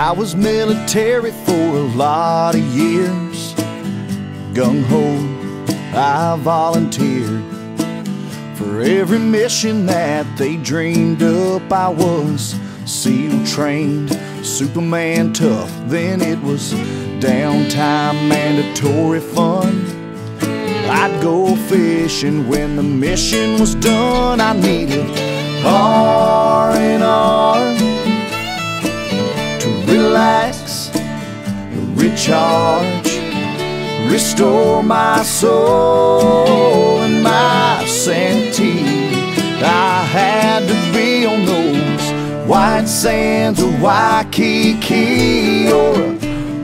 I was military for a lot of years. Gung ho, I volunteered. For every mission that they dreamed up, I was SEAL trained, Superman tough. Then it was downtime, mandatory fun. I'd go fishing when the mission was done. I needed R and R relax, recharge, restore my soul and my sanity. I had to be on those white sands of Waikiki or a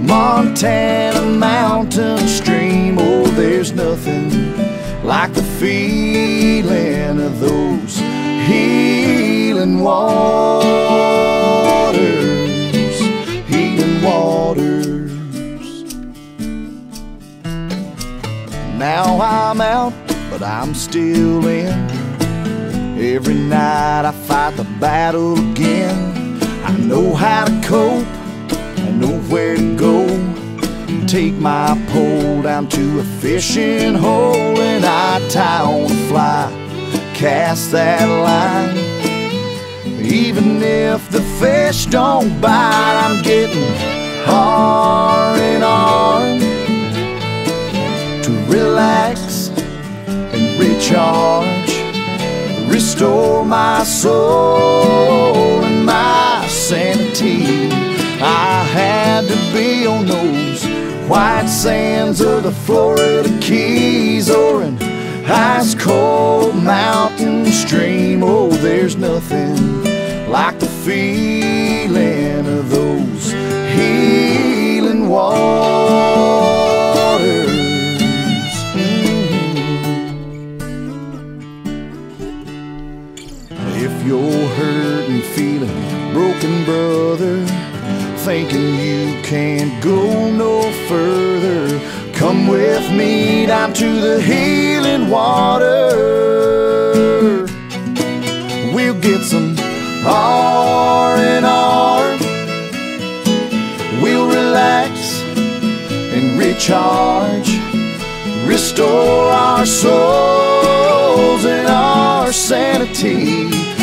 Montana mountain stream. Oh, there's nothing like the feeling of those healing waters, Now I'm out, but I'm still in. Every night I fight the battle again. I know how to cope, I know where to go. Take my pole down to a fishing hole and I tie on a fly, cast that line. Even if the fish don't bite, I'm getting R relax and recharge, restore my soul and my sanity. I had to be on those white sands of the Florida Keys or an ice cold mountain stream. Oh, there's nothing like the feeling If you're hurting, feeling broken, brother, thinking you can't go no further, come with me down to the healing water. We'll get some R and R. We'll relax and recharge, restore our souls and our sanity.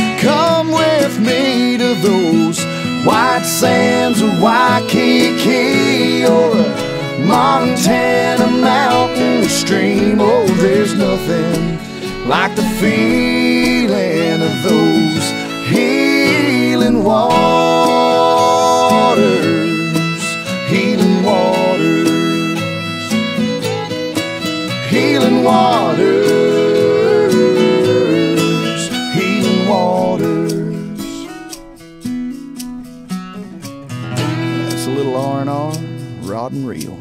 Me to those white sands of Waikiki or a Montana mountain stream. Oh, there's nothing like the feeling That's a little R and R, rod and reel.